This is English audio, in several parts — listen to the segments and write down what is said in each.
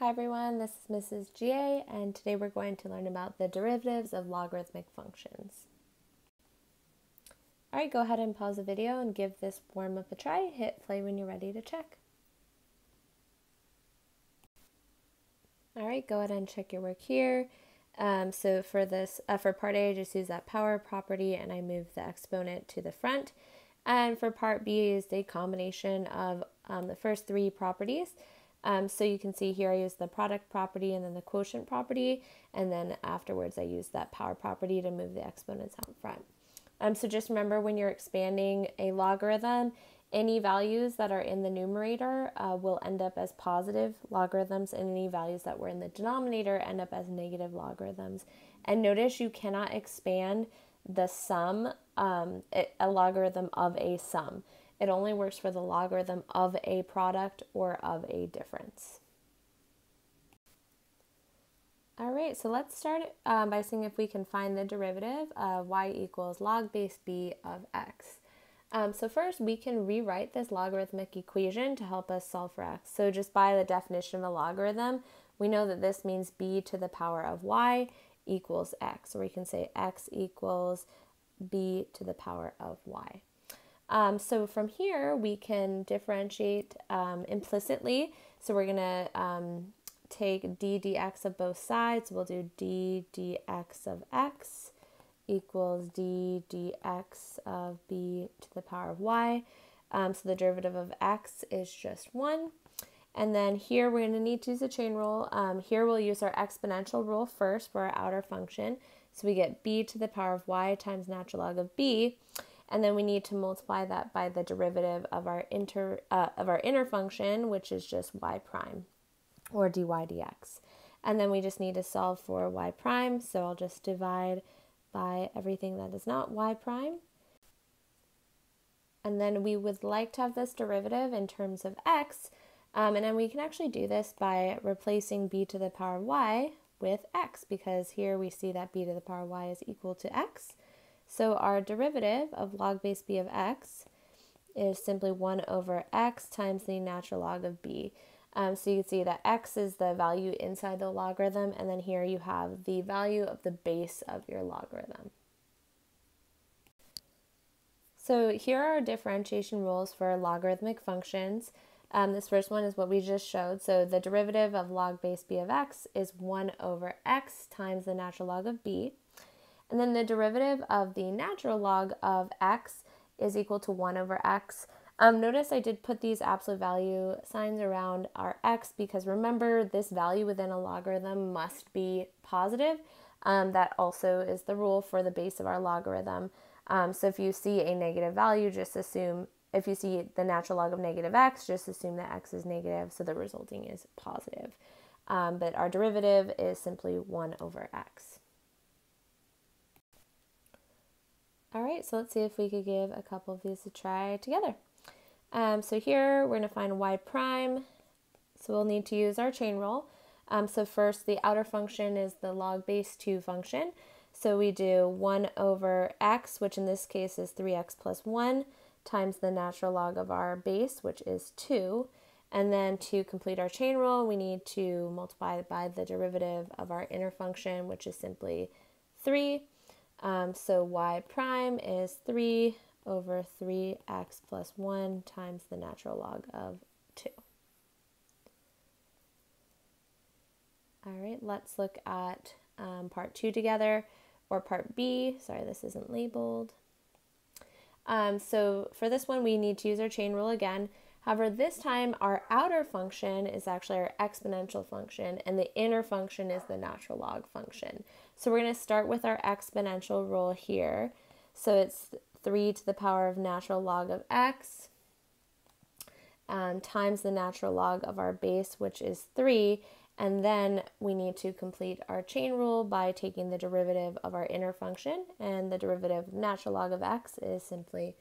Hi everyone, this is Mrs. GA and today we're going to learn about the derivatives of logarithmic functions. Alright, go ahead and pause the video and give this warm up a try. Hit play when you're ready to check. Alright, go ahead and check your work here. Um, so for this, uh, for part A, I just use that power property and I move the exponent to the front. And for part B is a combination of um, the first three properties. Um, so you can see here I use the product property and then the quotient property, and then afterwards I use that power property to move the exponents out front. Um, so just remember when you're expanding a logarithm, any values that are in the numerator uh, will end up as positive logarithms, and any values that were in the denominator end up as negative logarithms. And notice you cannot expand the sum, um, a logarithm of a sum. It only works for the logarithm of a product or of a difference. All right, so let's start um, by seeing if we can find the derivative of y equals log base b of x. Um, so first, we can rewrite this logarithmic equation to help us solve for x. So just by the definition of a logarithm, we know that this means b to the power of y equals x, or we can say x equals b to the power of y. Um, so from here, we can differentiate um, implicitly. So we're going to um, take d dx of both sides. We'll do d dx of x equals d dx of b to the power of y. Um, so the derivative of x is just 1. And then here we're going to need to use a chain rule. Um, here we'll use our exponential rule first for our outer function. So we get b to the power of y times natural log of b and then we need to multiply that by the derivative of our inter uh, of our inner function, which is just y prime, or dy dx. And then we just need to solve for y prime, so I'll just divide by everything that is not y prime. And then we would like to have this derivative in terms of x, um, and then we can actually do this by replacing b to the power y with x, because here we see that b to the power y is equal to x. So our derivative of log base b of x is simply 1 over x times the natural log of b. Um, so you can see that x is the value inside the logarithm, and then here you have the value of the base of your logarithm. So here are our differentiation rules for logarithmic functions. Um, this first one is what we just showed. So the derivative of log base b of x is 1 over x times the natural log of b. And then the derivative of the natural log of x is equal to 1 over x. Um, notice I did put these absolute value signs around our x because remember this value within a logarithm must be positive. Um, that also is the rule for the base of our logarithm. Um, so if you see a negative value, just assume, if you see the natural log of negative x, just assume that x is negative, so the resulting is positive. Um, but our derivative is simply 1 over x. All right, so let's see if we could give a couple of these a try together. Um, so here we're to find y prime. So we'll need to use our chain rule. Um, so first, the outer function is the log base 2 function. So we do 1 over x, which in this case is 3x plus 1, times the natural log of our base, which is 2. And then to complete our chain rule, we need to multiply by the derivative of our inner function, which is simply 3. Um, so y prime is 3 over 3x plus 1 times the natural log of 2. All right, let's look at um, part 2 together, or part B. Sorry, this isn't labeled. Um, so for this one, we need to use our chain rule again. However, this time our outer function is actually our exponential function and the inner function is the natural log function. So we're going to start with our exponential rule here. So it's 3 to the power of natural log of x um, times the natural log of our base, which is 3. And then we need to complete our chain rule by taking the derivative of our inner function. And the derivative of natural log of x is simply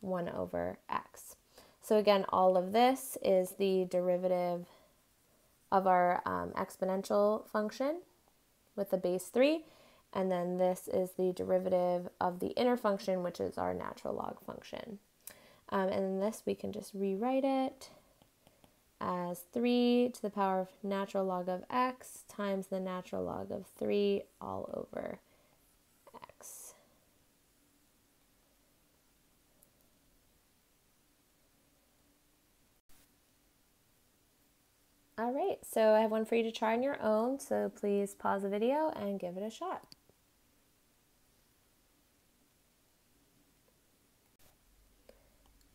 1 over x. So again, all of this is the derivative of our um, exponential function with the base 3. And then this is the derivative of the inner function, which is our natural log function. Um, and then this, we can just rewrite it as 3 to the power of natural log of x times the natural log of 3 all over x. All right, so I have one for you to try on your own, so please pause the video and give it a shot.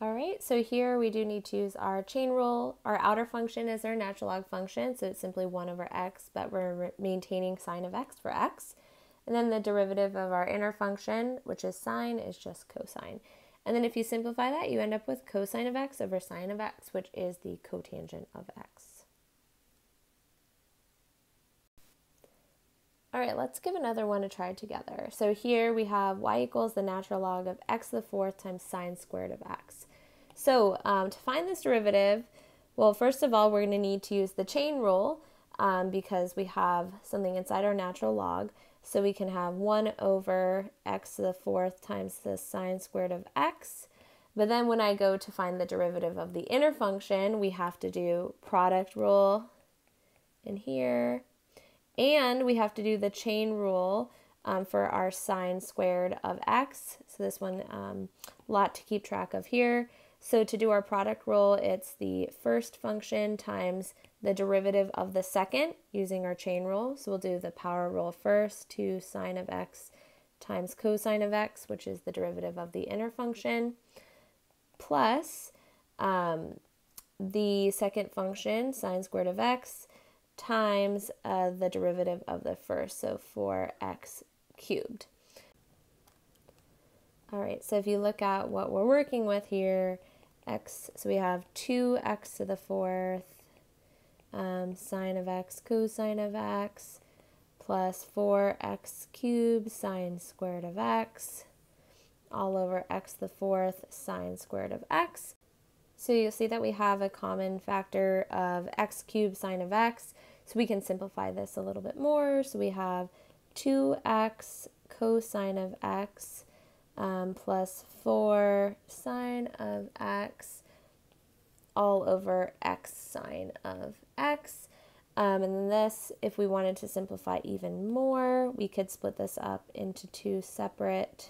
All right, so here we do need to use our chain rule. Our outer function is our natural log function, so it's simply 1 over x, but we're maintaining sine of x for x. And then the derivative of our inner function, which is sine, is just cosine. And then if you simplify that, you end up with cosine of x over sine of x, which is the cotangent of x. All right, let's give another one a try together. So here we have y equals the natural log of x to the fourth times sine squared of x. So um, to find this derivative, well, first of all, we're going to need to use the chain rule um, because we have something inside our natural log. So we can have 1 over x to the fourth times the sine squared of x. But then when I go to find the derivative of the inner function, we have to do product rule in here. And we have to do the chain rule um, for our sine squared of x. So this one, a um, lot to keep track of here. So to do our product rule, it's the first function times the derivative of the second using our chain rule. So we'll do the power rule first, 2 sine of x times cosine of x, which is the derivative of the inner function, plus um, the second function, sine squared of x, times uh, the derivative of the first, so 4x cubed. All right, so if you look at what we're working with here, x, so we have 2x to the fourth, um, sine of x, cosine of x, plus 4x cubed sine squared of x, all over x to the fourth sine squared of x. So you'll see that we have a common factor of x cubed sine of x. So we can simplify this a little bit more. So we have 2x cosine of x um, plus 4 sine of x all over x sine of x. Um, and then this, if we wanted to simplify even more, we could split this up into two separate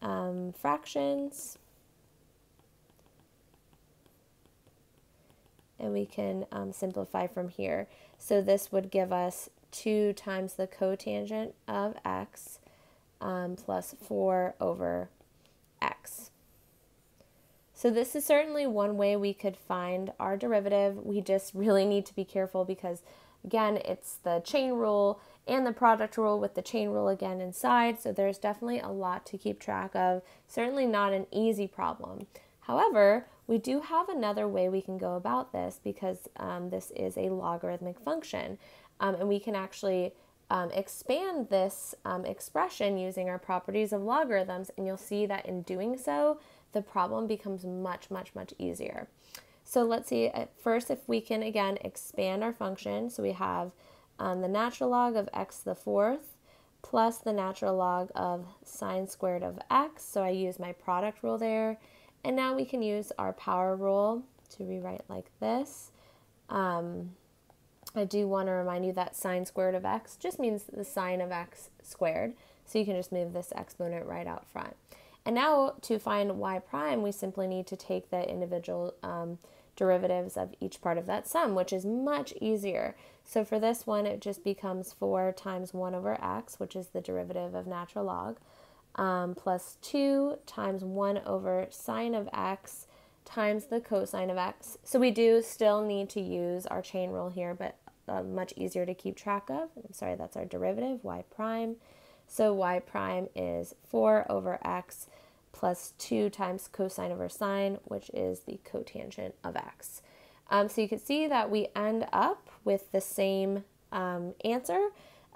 um, fractions. And we can um, simplify from here. So this would give us 2 times the cotangent of x um, plus 4 over x. So this is certainly one way we could find our derivative. We just really need to be careful because, again, it's the chain rule and the product rule with the chain rule again inside. So there's definitely a lot to keep track of. Certainly not an easy problem. However, we do have another way we can go about this because um, this is a logarithmic function. Um, and we can actually um, expand this um, expression using our properties of logarithms, and you'll see that in doing so, the problem becomes much, much, much easier. So let's see, at first if we can again expand our function, so we have um, the natural log of x to the fourth plus the natural log of sine squared of x, so I use my product rule there, and now we can use our power rule to rewrite like this. Um, I do want to remind you that sine squared of x just means the sine of x squared. So you can just move this exponent right out front. And now to find y prime, we simply need to take the individual um, derivatives of each part of that sum, which is much easier. So for this one, it just becomes 4 times 1 over x, which is the derivative of natural log, um, plus 2 times 1 over sine of x times the cosine of x. So we do still need to use our chain rule here, but uh, much easier to keep track of. I'm sorry, that's our derivative, y prime. So y prime is 4 over x plus 2 times cosine over sine, which is the cotangent of x. Um, so you can see that we end up with the same um, answer.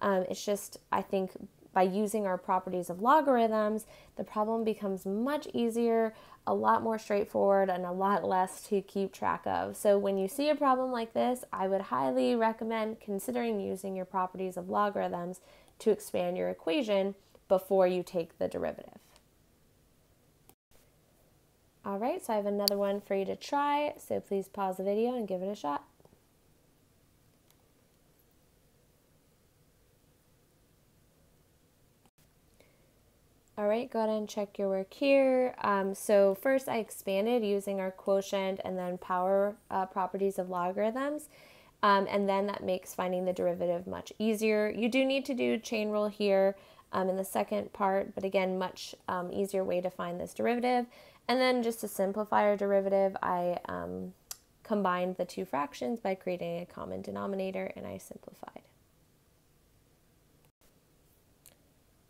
Um, it's just, I think, by using our properties of logarithms, the problem becomes much easier, a lot more straightforward, and a lot less to keep track of. So when you see a problem like this, I would highly recommend considering using your properties of logarithms to expand your equation before you take the derivative. All right, so I have another one for you to try, so please pause the video and give it a shot. All right, go ahead and check your work here. Um, so first I expanded using our quotient and then power uh, properties of logarithms. Um, and then that makes finding the derivative much easier. You do need to do chain rule here um, in the second part, but again, much um, easier way to find this derivative. And then just to simplify our derivative, I um, combined the two fractions by creating a common denominator and I simplified.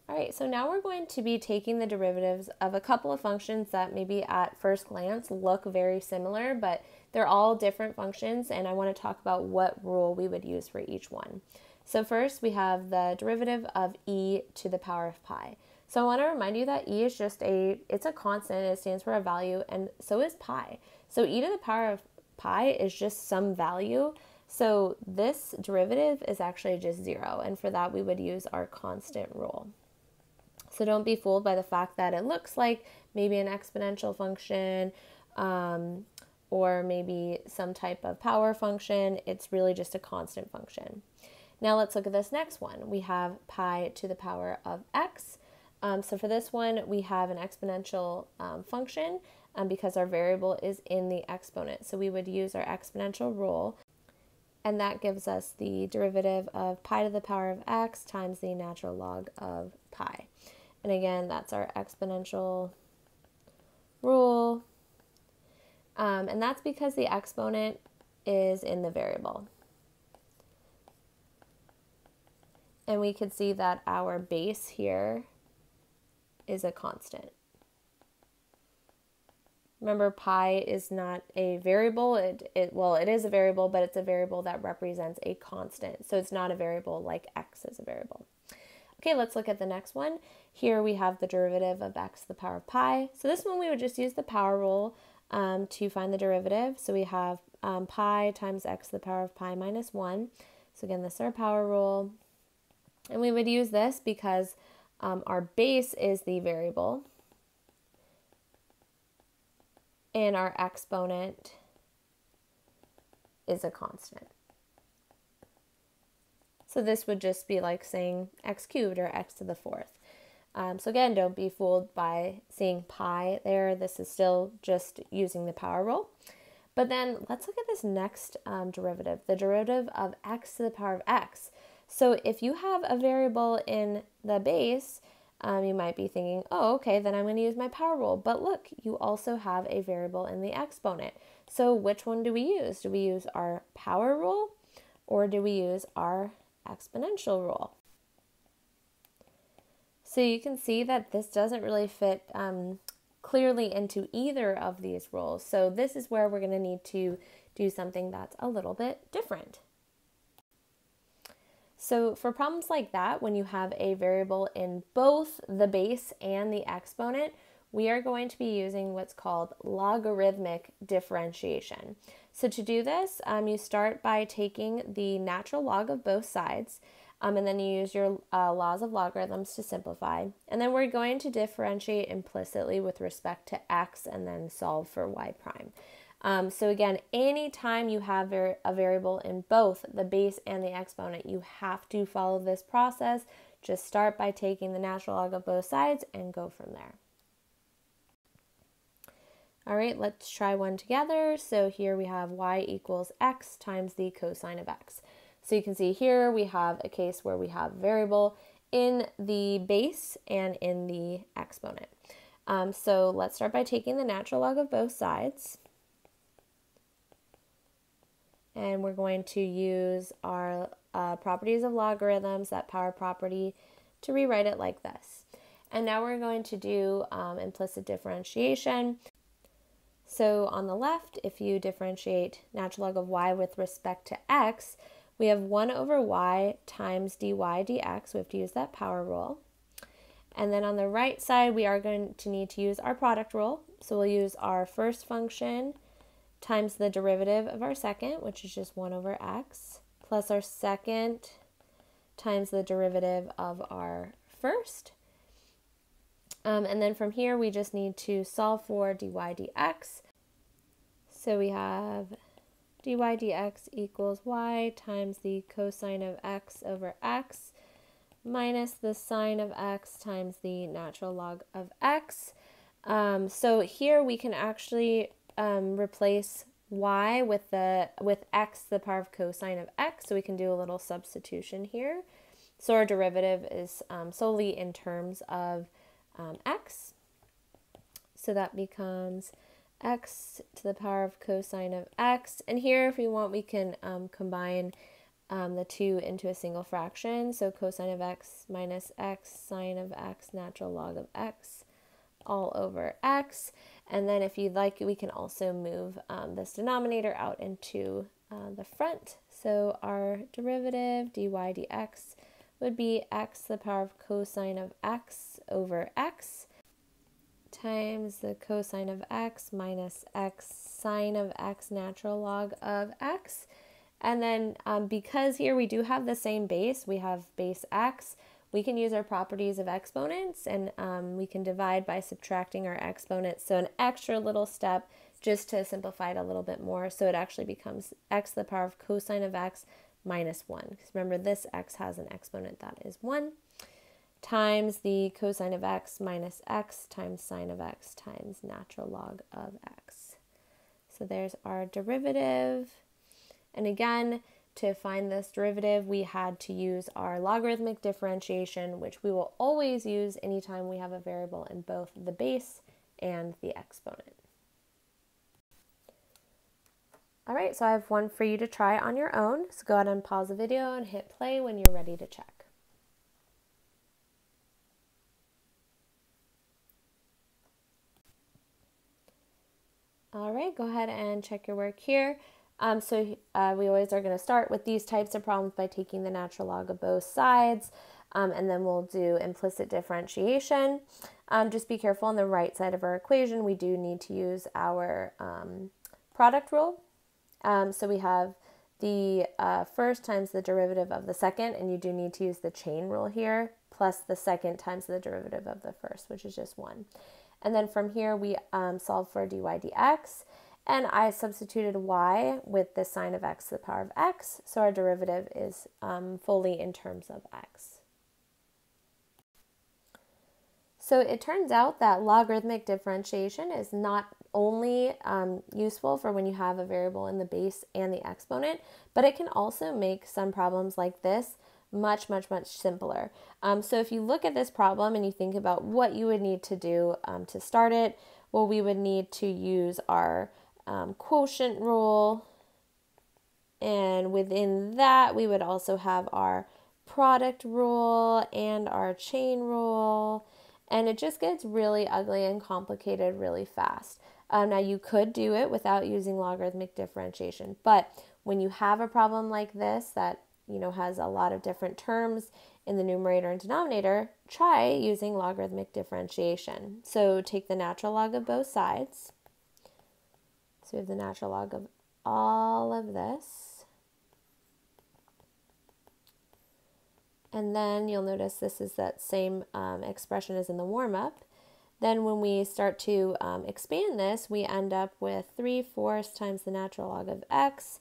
All right, so now we're going to be taking the derivatives of a couple of functions that maybe at first glance look very similar, but they're all different functions, and I want to talk about what rule we would use for each one. So first, we have the derivative of e to the power of pi. So I want to remind you that e is just a, it's a constant, it stands for a value, and so is pi. So e to the power of pi is just some value. So this derivative is actually just zero, and for that we would use our constant rule. So don't be fooled by the fact that it looks like maybe an exponential function um, or maybe some type of power function. It's really just a constant function. Now let's look at this next one. We have pi to the power of x. Um, so for this one, we have an exponential um, function um, because our variable is in the exponent. So we would use our exponential rule and that gives us the derivative of pi to the power of x times the natural log of pi. And again, that's our exponential rule. Um, and that's because the exponent is in the variable. And we could see that our base here is a constant. Remember, pi is not a variable. It, it well, it is a variable, but it's a variable that represents a constant. So it's not a variable like x is a variable. Okay, let's look at the next one. Here we have the derivative of x to the power of pi. So this one we would just use the power rule um, to find the derivative. So we have um, pi times x to the power of pi minus 1. So again, this is our power rule. And we would use this because um, our base is the variable and our exponent is a constant. So this would just be like saying x cubed or x to the fourth. Um, so again, don't be fooled by seeing pi there. This is still just using the power rule. But then let's look at this next um, derivative, the derivative of x to the power of x. So if you have a variable in the base, um, you might be thinking, oh, okay, then I'm going to use my power rule. But look, you also have a variable in the exponent. So which one do we use? Do we use our power rule or do we use our exponential rule. So you can see that this doesn't really fit um, clearly into either of these rules. So this is where we're going to need to do something that's a little bit different. So for problems like that, when you have a variable in both the base and the exponent, we are going to be using what's called logarithmic differentiation. So to do this, um, you start by taking the natural log of both sides, um, and then you use your uh, laws of logarithms to simplify. And then we're going to differentiate implicitly with respect to x and then solve for y prime. Um, so again, anytime you have a variable in both the base and the exponent, you have to follow this process. Just start by taking the natural log of both sides and go from there. All right, let's try one together. So here we have y equals x times the cosine of x. So you can see here we have a case where we have a variable in the base and in the exponent. Um, so let's start by taking the natural log of both sides. And we're going to use our uh, properties of logarithms, that power property, to rewrite it like this. And now we're going to do um, implicit differentiation. So on the left, if you differentiate natural log of y with respect to x, we have 1 over y times dy dx. We have to use that power rule. And then on the right side, we are going to need to use our product rule. So we'll use our first function times the derivative of our second, which is just 1 over x, plus our second times the derivative of our first. Um, and then from here, we just need to solve for dy dx. So we have dy dx equals y times the cosine of x over x minus the sine of x times the natural log of x. Um, so here we can actually um, replace y with the with x the power of cosine of x. So we can do a little substitution here. So our derivative is um, solely in terms of um, x. So that becomes x to the power of cosine of x. And here, if we want, we can um, combine um, the two into a single fraction. So cosine of x minus x sine of x natural log of x all over x. And then if you'd like, we can also move um, this denominator out into uh, the front. So our derivative dy dx would be x to the power of cosine of x over x times the cosine of x minus x sine of x natural log of x. And then um, because here we do have the same base, we have base x, we can use our properties of exponents and um, we can divide by subtracting our exponents. So an extra little step just to simplify it a little bit more. So it actually becomes x to the power of cosine of x minus 1. Because remember, this x has an exponent that is 1 times the cosine of x minus x times sine of x times natural log of x. So there's our derivative. And again, to find this derivative, we had to use our logarithmic differentiation, which we will always use anytime we have a variable in both the base and the exponent. All right, so I have one for you to try on your own. So go ahead and pause the video and hit play when you're ready to check. All right, go ahead and check your work here. Um, so uh, we always are going to start with these types of problems by taking the natural log of both sides, um, and then we'll do implicit differentiation. Um, just be careful on the right side of our equation, we do need to use our um, product rule. Um, so we have the uh, first times the derivative of the second, and you do need to use the chain rule here, plus the second times the derivative of the first, which is just 1. And then from here, we um, solve for dy dx. And I substituted y with the sine of x to the power of x. So our derivative is um, fully in terms of x. So it turns out that logarithmic differentiation is not only um, useful for when you have a variable in the base and the exponent, but it can also make some problems like this much, much, much simpler. Um, so if you look at this problem and you think about what you would need to do um, to start it, well, we would need to use our um, quotient rule. And within that, we would also have our product rule and our chain rule. And it just gets really ugly and complicated really fast. Um, now, you could do it without using logarithmic differentiation, but when you have a problem like this that you know, has a lot of different terms in the numerator and denominator, try using logarithmic differentiation. So take the natural log of both sides. So we have the natural log of all of this. And then you'll notice this is that same um, expression as in the warm-up. Then when we start to um, expand this, we end up with 3 fourths times the natural log of x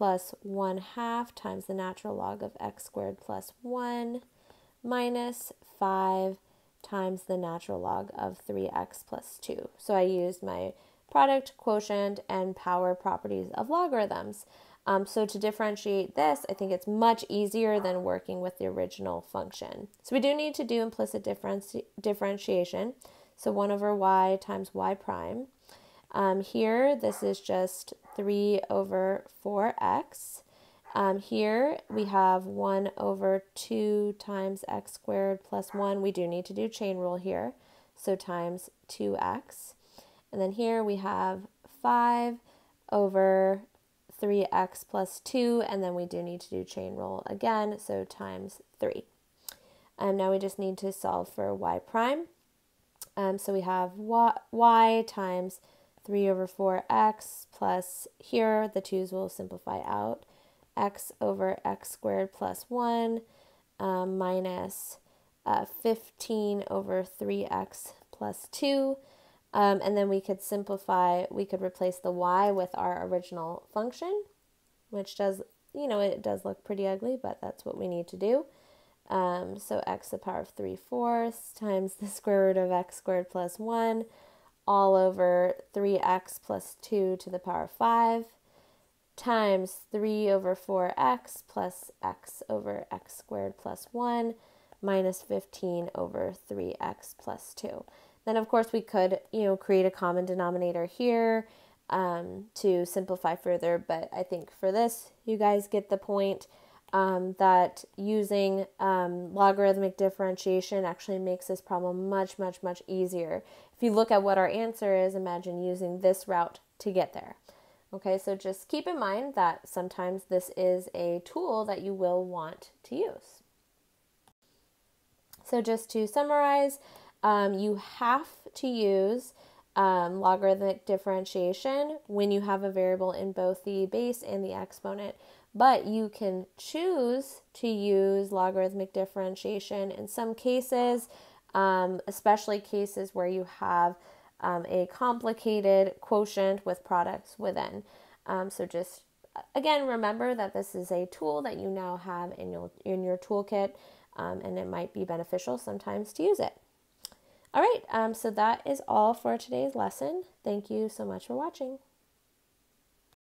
plus 1 half times the natural log of x squared plus 1 minus 5 times the natural log of 3x plus 2. So I used my product, quotient, and power properties of logarithms. Um, so to differentiate this, I think it's much easier than working with the original function. So we do need to do implicit differenti differentiation. So 1 over y times y prime. Um, here, this is just 3 over 4x. Um, here we have 1 over 2 times x squared plus 1. We do need to do chain rule here, so times 2x. And then here we have 5 over 3x plus 2, and then we do need to do chain rule again, so times 3. Um, now we just need to solve for y prime. Um, so we have y, y times 3 over 4x plus here, the 2's will simplify out, x over x squared plus 1 um, minus uh, 15 over 3x plus 2. Um, and then we could simplify, we could replace the y with our original function, which does, you know, it does look pretty ugly, but that's what we need to do. Um, so x to the power of 3 fourths times the square root of x squared plus 1 all over 3x plus 2 to the power 5 times 3 over 4x plus x over x squared plus 1 minus 15 over 3x plus 2. Then, of course, we could, you know, create a common denominator here um, to simplify further, but I think for this, you guys get the point um, that using um, logarithmic differentiation actually makes this problem much, much, much easier. If you look at what our answer is, imagine using this route to get there. Okay, so just keep in mind that sometimes this is a tool that you will want to use. So just to summarize, um, you have to use um, logarithmic differentiation when you have a variable in both the base and the exponent but you can choose to use logarithmic differentiation in some cases, um, especially cases where you have um, a complicated quotient with products within. Um, so just again, remember that this is a tool that you now have in your, in your toolkit, um, and it might be beneficial sometimes to use it. All right, um, so that is all for today's lesson. Thank you so much for watching.